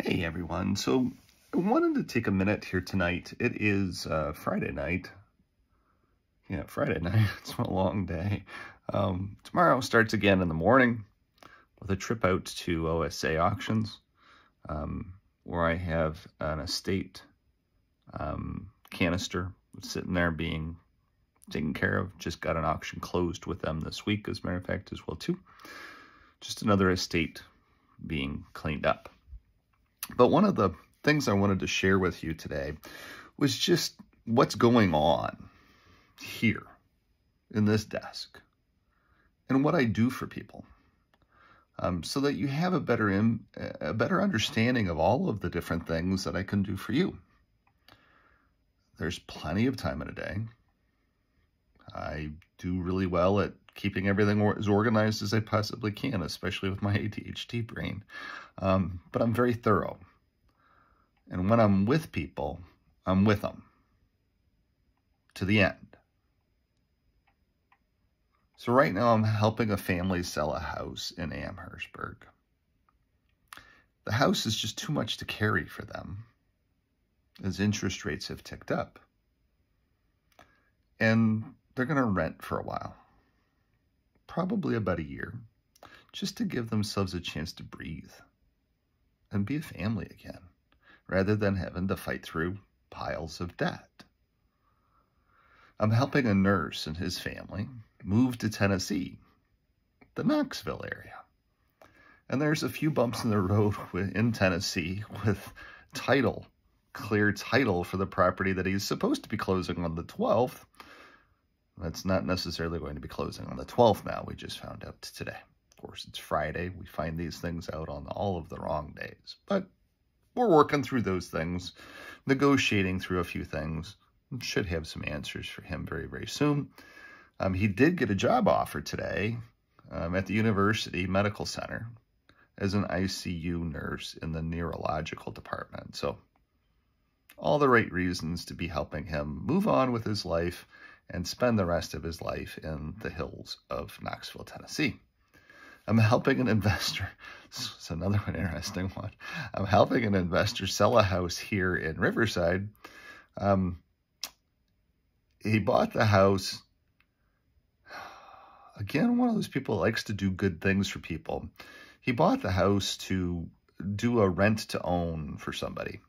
Hey everyone, so I wanted to take a minute here tonight. It is uh, Friday night. Yeah, Friday night. It's a long day. Um, tomorrow starts again in the morning with a trip out to OSA auctions um, where I have an estate um, canister sitting there being taken care of. Just got an auction closed with them this week, as a matter of fact, as well too. Just another estate being cleaned up. But one of the things I wanted to share with you today was just what's going on here in this desk and what I do for people. Um, so that you have a better in, a better understanding of all of the different things that I can do for you. There's plenty of time in a day. I do really well at keeping everything as organized as I possibly can, especially with my ADHD brain. Um, but I'm very thorough. And when I'm with people, I'm with them to the end. So right now I'm helping a family sell a house in Amherstburg. The house is just too much to carry for them as interest rates have ticked up. And they're going to rent for a while, probably about a year, just to give themselves a chance to breathe and be a family again, rather than having to fight through piles of debt. I'm helping a nurse and his family move to Tennessee, the Knoxville area. And there's a few bumps in the road in Tennessee with title, clear title for the property that he's supposed to be closing on the 12th. That's not necessarily going to be closing on the 12th now, we just found out today. Of course, it's Friday. We find these things out on all of the wrong days. But we're working through those things, negotiating through a few things. Should have some answers for him very, very soon. Um, he did get a job offer today um, at the University Medical Center as an ICU nurse in the neurological department. So all the right reasons to be helping him move on with his life and spend the rest of his life in the hills of Knoxville, Tennessee. I'm helping an investor. It's another one interesting one. I'm helping an investor sell a house here in Riverside. Um, he bought the house. Again, one of those people likes to do good things for people. He bought the house to do a rent to own for somebody.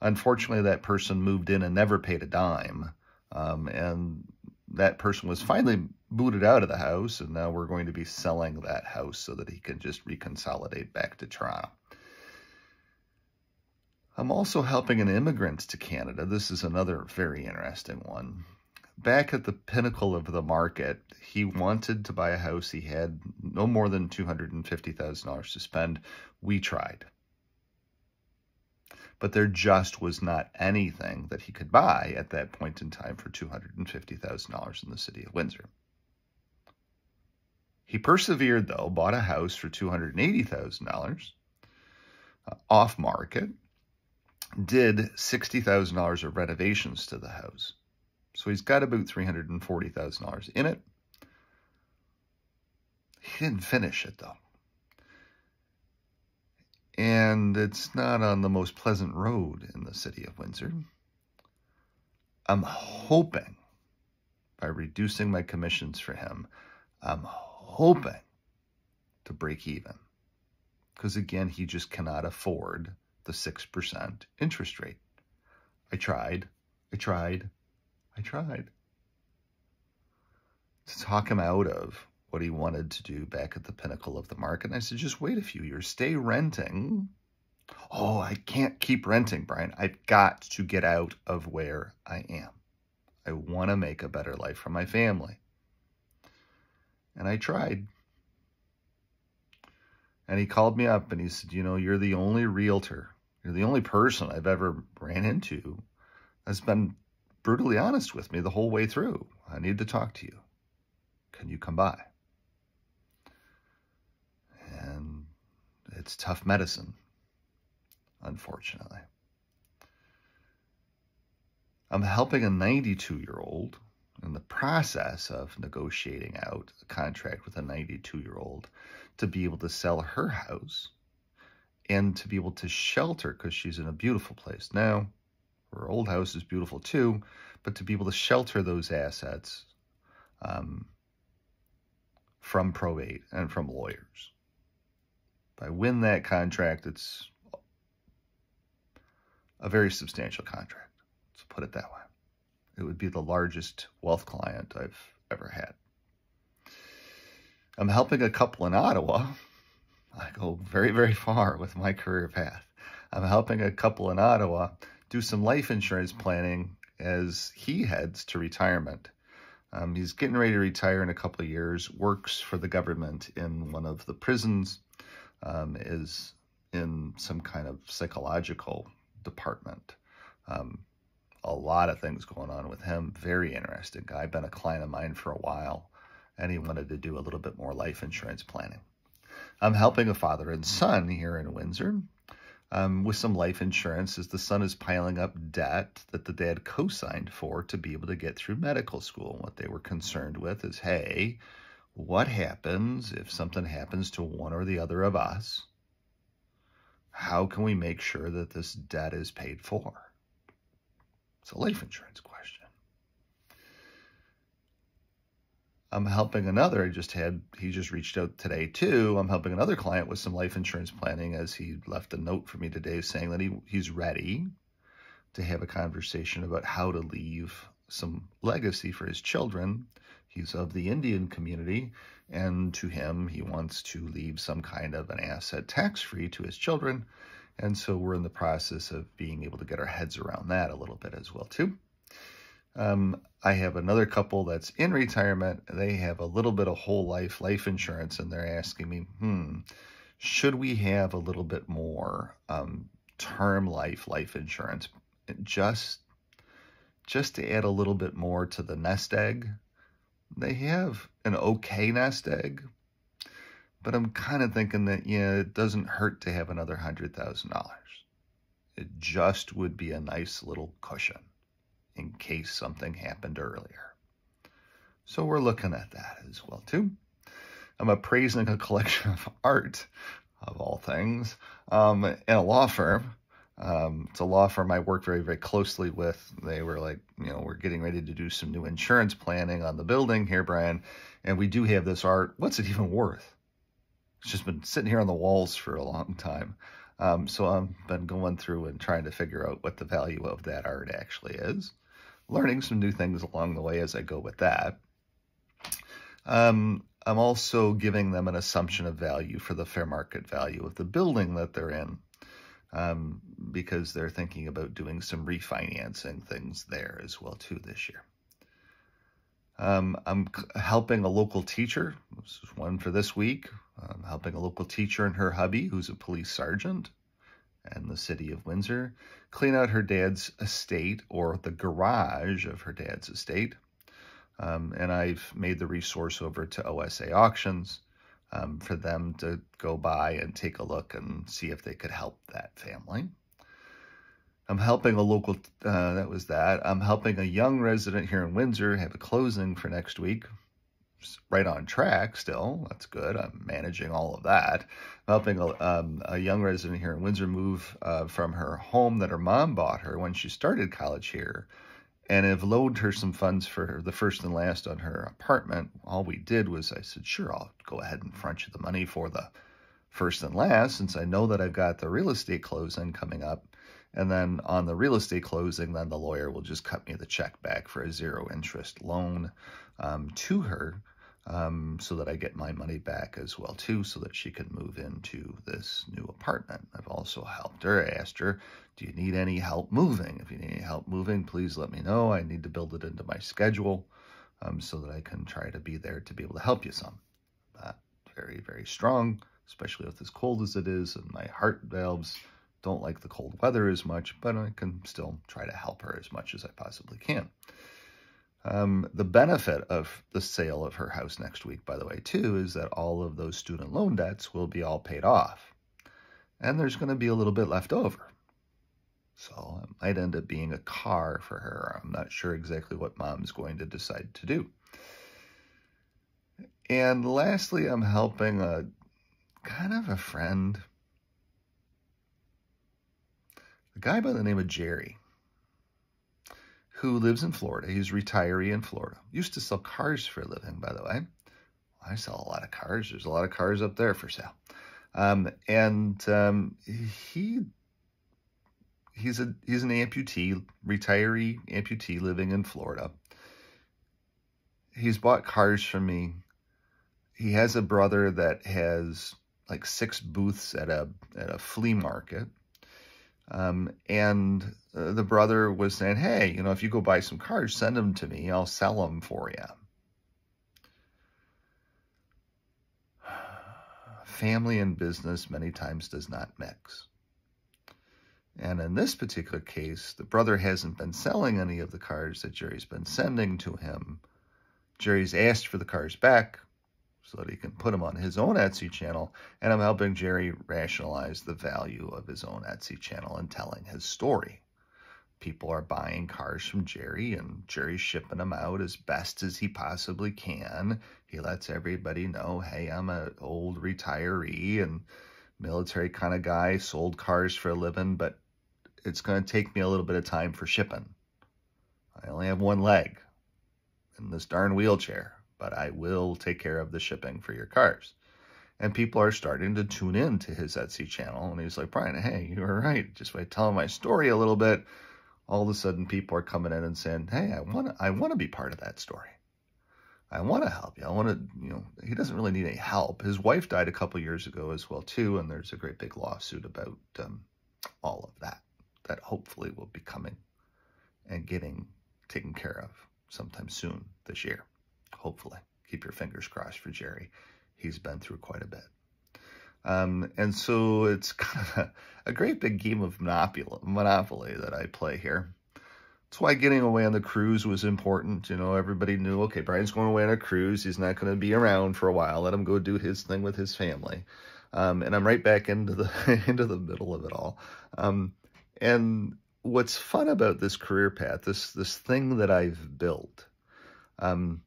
Unfortunately, that person moved in and never paid a dime. Um, and that person was finally booted out of the house, and now we're going to be selling that house so that he can just reconsolidate back to Toronto. I'm also helping an immigrant to Canada. This is another very interesting one. Back at the pinnacle of the market, he wanted to buy a house. He had no more than $250,000 to spend. We tried but there just was not anything that he could buy at that point in time for $250,000 in the city of Windsor. He persevered, though, bought a house for $280,000 uh, off market, did $60,000 of renovations to the house. So he's got about $340,000 in it. He didn't finish it, though and it's not on the most pleasant road in the city of Windsor. I'm hoping by reducing my commissions for him, I'm hoping to break even. Because again, he just cannot afford the 6% interest rate. I tried, I tried, I tried to talk him out of what he wanted to do back at the pinnacle of the market. And I said, just wait a few years, stay renting. Oh, I can't keep renting, Brian. I've got to get out of where I am. I want to make a better life for my family. And I tried. And he called me up and he said, you know, you're the only realtor. You're the only person I've ever ran into that's been brutally honest with me the whole way through. I need to talk to you. Can you come by? It's tough medicine, unfortunately. I'm helping a 92 year old in the process of negotiating out a contract with a 92 year old to be able to sell her house and to be able to shelter because she's in a beautiful place now. Her old house is beautiful too, but to be able to shelter those assets um, from probate and from lawyers. If I win that contract, it's a very substantial contract. Let's put it that way. It would be the largest wealth client I've ever had. I'm helping a couple in Ottawa. I go very, very far with my career path. I'm helping a couple in Ottawa do some life insurance planning as he heads to retirement. Um, he's getting ready to retire in a couple of years, works for the government in one of the prisons, um, is in some kind of psychological department. Um, a lot of things going on with him. Very interesting guy. Been a client of mine for a while, and he wanted to do a little bit more life insurance planning. I'm helping a father and son here in Windsor um, with some life insurance as the son is piling up debt that the dad co-signed for to be able to get through medical school. And What they were concerned with is, hey, what happens if something happens to one or the other of us? How can we make sure that this debt is paid for? It's a life insurance question. I'm helping another. I just had, he just reached out today too. I'm helping another client with some life insurance planning as he left a note for me today saying that he, he's ready to have a conversation about how to leave some legacy for his children. He's of the Indian community, and to him, he wants to leave some kind of an asset tax-free to his children. And so we're in the process of being able to get our heads around that a little bit as well too. Um, I have another couple that's in retirement. They have a little bit of whole life life insurance, and they're asking me, hmm, should we have a little bit more um, term life life insurance just just to add a little bit more to the nest egg? They have an okay nest egg, but I'm kind of thinking that, yeah, it doesn't hurt to have another $100,000. It just would be a nice little cushion in case something happened earlier. So we're looking at that as well too. I'm appraising a collection of art, of all things, um, in a law firm. Um, it's a law firm I work very, very closely with. They were like, you know, we're getting ready to do some new insurance planning on the building here, Brian, and we do have this art. What's it even worth? It's just been sitting here on the walls for a long time. Um, so I've been going through and trying to figure out what the value of that art actually is learning some new things along the way as I go with that. Um, I'm also giving them an assumption of value for the fair market value of the building that they're in um, because they're thinking about doing some refinancing things there as well too this year. Um, I'm helping a local teacher. This is one for this week. I'm helping a local teacher and her hubby, who's a police sergeant and the city of Windsor, clean out her dad's estate or the garage of her dad's estate. Um, and I've made the resource over to OSA Auctions um, for them to go by and take a look and see if they could help that family. I'm helping a local, uh, that was that. I'm helping a young resident here in Windsor have a closing for next week right on track still. That's good. I'm managing all of that. I'm helping a, um, a young resident here in Windsor move uh, from her home that her mom bought her when she started college here and have loaned her some funds for the first and last on her apartment. All we did was I said, sure, I'll go ahead and front you the money for the first and last since I know that I've got the real estate closing coming up. And then on the real estate closing, then the lawyer will just cut me the check back for a zero interest loan um, to her um, so that I get my money back as well too, so that she can move into this new apartment. I've also helped her, I asked her, do you need any help moving? If you need any help moving, please let me know. I need to build it into my schedule um, so that I can try to be there to be able to help you some. Uh, very, very strong, especially with as cold as it is, and my heart valves don't like the cold weather as much, but I can still try to help her as much as I possibly can. Um, the benefit of the sale of her house next week, by the way, too, is that all of those student loan debts will be all paid off. And there's going to be a little bit left over. So it might end up being a car for her. I'm not sure exactly what mom's going to decide to do. And lastly, I'm helping a kind of a friend. a guy by the name of Jerry who lives in Florida. He's a retiree in Florida. Used to sell cars for a living, by the way. I sell a lot of cars. There's a lot of cars up there for sale. Um, and um, he he's a he's an amputee, retiree amputee living in Florida. He's bought cars from me. He has a brother that has like six booths at a at a flea market. Um, and uh, the brother was saying, "Hey, you know, if you go buy some cars, send them to me. I'll sell them for you." Family and business many times does not mix. And in this particular case, the brother hasn't been selling any of the cars that Jerry's been sending to him. Jerry's asked for the cars back so that he can put them on his own Etsy channel, and I'm helping Jerry rationalize the value of his own Etsy channel and telling his story. People are buying cars from Jerry, and Jerry's shipping them out as best as he possibly can. He lets everybody know, hey, I'm an old retiree and military kind of guy, sold cars for a living, but it's going to take me a little bit of time for shipping. I only have one leg in this darn wheelchair, but I will take care of the shipping for your cars. And people are starting to tune in to his Etsy channel. And he's like, Brian, hey, you were right. Just by telling my story a little bit, all of a sudden people are coming in and saying, hey, I want to I want to be part of that story. I want to help you. I want to, you know, he doesn't really need any help. His wife died a couple years ago as well, too. And there's a great big lawsuit about um, all of that that hopefully will be coming and getting taken care of sometime soon this year. Hopefully. Keep your fingers crossed for Jerry. He's been through quite a bit. Um, and so it's kind of a, a great big game of Monopoly, Monopoly that I play here. That's why getting away on the cruise was important. You know, everybody knew, okay, Brian's going away on a cruise. He's not going to be around for a while. Let him go do his thing with his family. Um, and I'm right back into the into the middle of it all. Um, and what's fun about this career path, this this thing that I've built, um,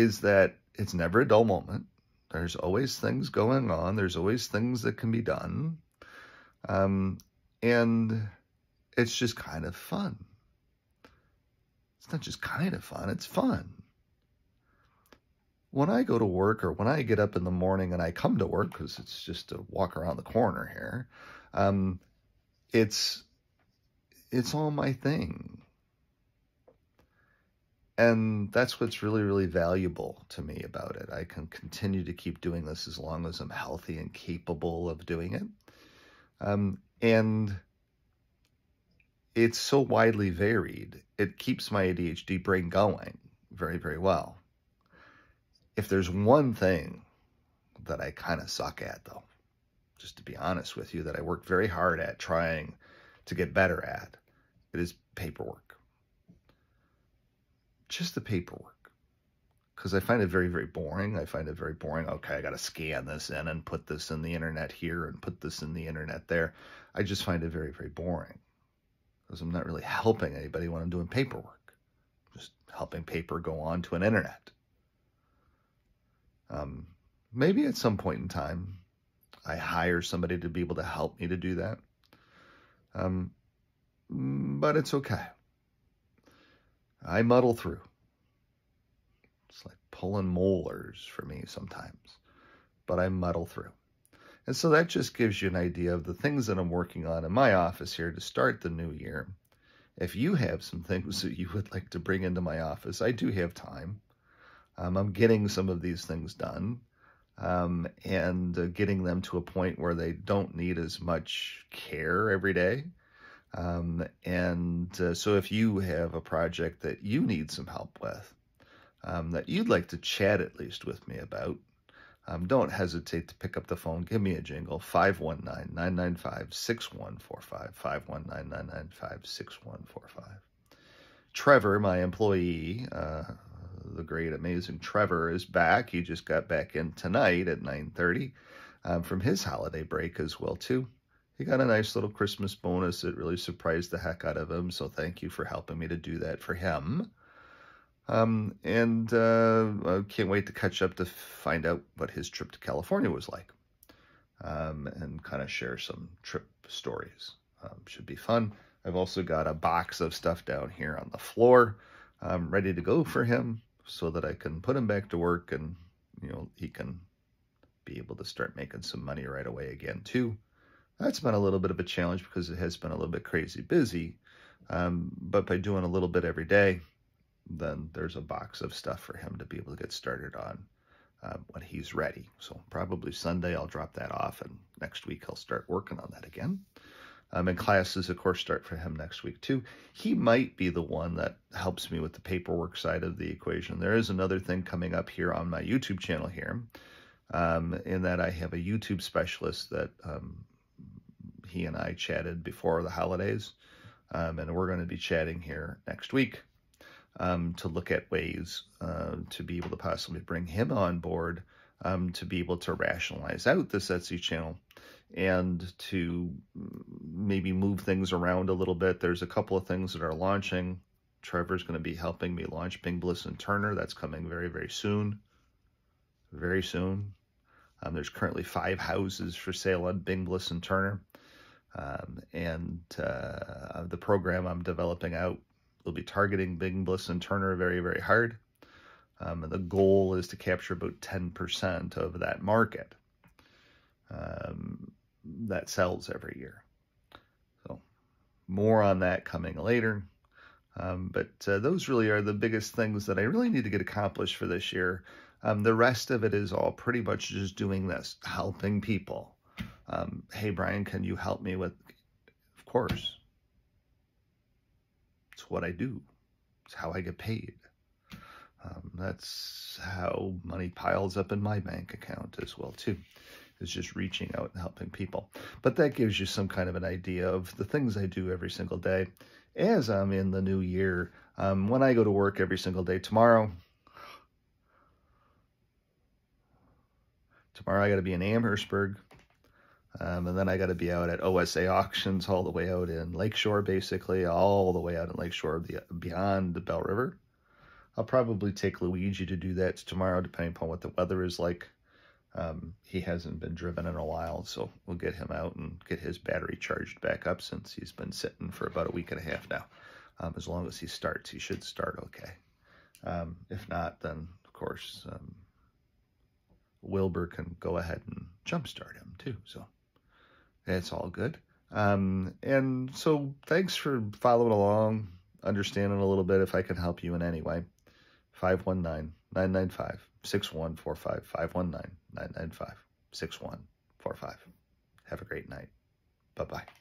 is that it's never a dull moment. There's always things going on. There's always things that can be done. Um, and it's just kind of fun. It's not just kind of fun, it's fun. When I go to work or when I get up in the morning and I come to work, because it's just a walk around the corner here, um, it's it's all my thing. And that's what's really, really valuable to me about it. I can continue to keep doing this as long as I'm healthy and capable of doing it. Um, and it's so widely varied, it keeps my ADHD brain going very, very well. If there's one thing that I kind of suck at, though, just to be honest with you, that I work very hard at trying to get better at, it is paperwork. Just the paperwork. Because I find it very, very boring. I find it very boring. Okay, I got to scan this in and put this in the internet here and put this in the internet there. I just find it very, very boring. Because I'm not really helping anybody when I'm doing paperwork. Just helping paper go on to an internet. Um, maybe at some point in time, I hire somebody to be able to help me to do that. Um, but it's okay. I muddle through. It's like pulling molars for me sometimes, but I muddle through. And so that just gives you an idea of the things that I'm working on in my office here to start the new year. If you have some things that you would like to bring into my office, I do have time. Um, I'm getting some of these things done um, and uh, getting them to a point where they don't need as much care every day. Um, and uh, so if you have a project that you need some help with, um, that you'd like to chat at least with me about, um, don't hesitate to pick up the phone. Give me a jingle, 519-995-6145, 519-995-6145. Trevor, my employee, uh, the great, amazing Trevor, is back. He just got back in tonight at 9.30 um, from his holiday break as well, too he got a nice little Christmas bonus that really surprised the heck out of him. So thank you for helping me to do that for him. Um, and uh, I can't wait to catch up to find out what his trip to California was like um, and kind of share some trip stories. um, should be fun. I've also got a box of stuff down here on the floor um, ready to go for him so that I can put him back to work and, you know, he can be able to start making some money right away again too. That's been a little bit of a challenge because it has been a little bit crazy busy. Um, but by doing a little bit every day, then there's a box of stuff for him to be able to get started on uh, when he's ready. So probably Sunday I'll drop that off and next week I'll start working on that again. Um, and classes, of course, start for him next week too. He might be the one that helps me with the paperwork side of the equation. There is another thing coming up here on my YouTube channel here, um, in that I have a YouTube specialist that um, he and I chatted before the holidays, um, and we're going to be chatting here next week um, to look at ways uh, to be able to possibly bring him on board um, to be able to rationalize out this Etsy channel and to maybe move things around a little bit. There's a couple of things that are launching. Trevor's going to be helping me launch Bing Bliss and Turner. That's coming very, very soon. Very soon. Um, there's currently five houses for sale on Bing Bliss and Turner. Um, and uh, the program I'm developing out will be targeting Bing Bliss and Turner very, very hard. Um, and the goal is to capture about 10% of that market. Um, that sells every year. So more on that coming later. Um, but uh, those really are the biggest things that I really need to get accomplished for this year. Um, the rest of it is all pretty much just doing this, helping people. Um, hey, Brian, can you help me with? Of course. It's what I do. It's how I get paid. Um, that's how money piles up in my bank account as well, too is just reaching out and helping people. But that gives you some kind of an idea of the things I do every single day as I'm in the new year. Um, when I go to work every single day tomorrow, tomorrow I got to be in Amherstburg. Um, and then I got to be out at OSA auctions all the way out in Lakeshore, basically, all the way out in Lakeshore the, beyond the Belle River. I'll probably take Luigi to do that tomorrow, depending upon what the weather is like. Um, he hasn't been driven in a while, so we'll get him out and get his battery charged back up since he's been sitting for about a week and a half now. Um, as long as he starts, he should start okay. Um, if not, then, of course, um, Wilbur can go ahead and jumpstart him too. So it's all good. Um, and so thanks for following along, understanding a little bit if I can help you in any way. 519 995 6145 519 995 6145. Have a great night. Bye bye.